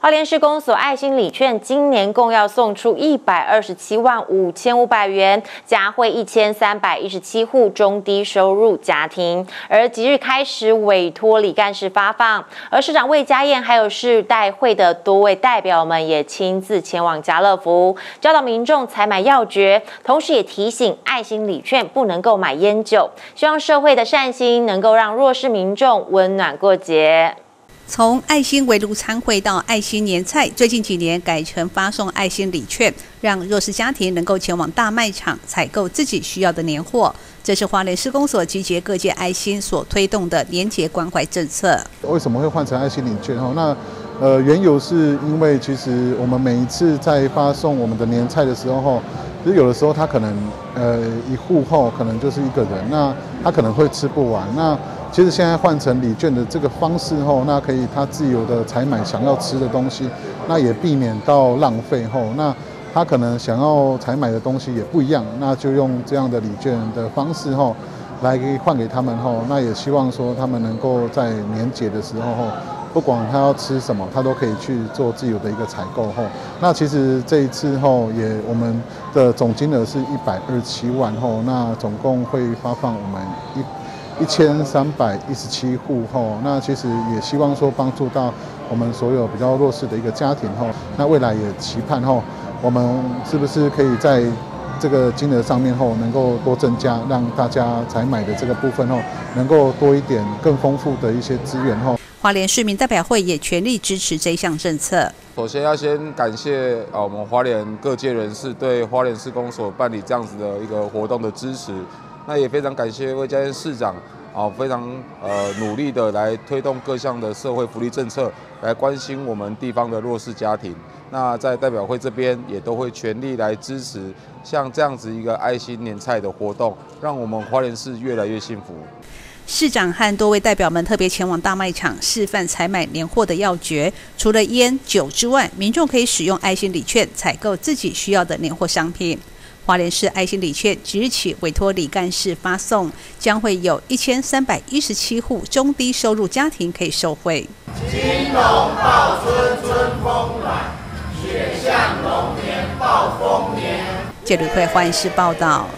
花莲市公所爱心礼券今年共要送出一百二十七万五千五百元，加惠一千三百一十七户中低收入家庭。而即日开始委托李干事发放，而市长魏家燕还有市代会的多位代表们也亲自前往家乐福，教导民众采买要诀，同时也提醒爱心礼券不能够买烟酒，希望社会的善心能够让弱势民众温暖过节。从爱心围炉餐会到爱心年菜，最近几年改成发送爱心礼券，让弱势家庭能够前往大卖场采购自己需要的年货。这是华联施工所集结各界爱心所推动的年节关怀政策。为什么会换成爱心礼券？哈，那呃，缘由是因为其实我们每一次在发送我们的年菜的时候，其实有的时候他可能呃一户后可能就是一个人，那他可能会吃不完。那其实现在换成礼券的这个方式后，那可以他自由的采买想要吃的东西，那也避免到浪费后，那他可能想要采买的东西也不一样，那就用这样的礼券的方式后，来换给他们后，那也希望说他们能够在年节的时候后，不管他要吃什么，他都可以去做自由的一个采购后，那其实这一次后也我们的总金额是一百二十七万后，那总共会发放我们一。一千三百一十七户后，那其实也希望说帮助到我们所有比较弱势的一个家庭后，那未来也期盼后，我们是不是可以在这个金额上面后能够多增加，让大家采买的这个部分后能够多一点更丰富的一些资源后。花莲市民代表会也全力支持这项政策。首先要先感谢啊我们花莲各界人士对花莲市公所办理这样子的一个活动的支持。那也非常感谢魏家燕市长啊，非常呃努力的来推动各项的社会福利政策，来关心我们地方的弱势家庭。那在代表会这边也都会全力来支持像这样子一个爱心年菜的活动，让我们花莲市越来越幸福。市长和多位代表们特别前往大卖场示范采买年货的要诀，除了烟酒之外，民众可以使用爱心礼券采购自己需要的年货商品。华联市爱心礼券即日起委托李干事发送，将会有一千三百一十七户中低收入家庭可以受惠。金龙报春春风暖，雪向龙年报丰年。谢吕慧欢迎市报道。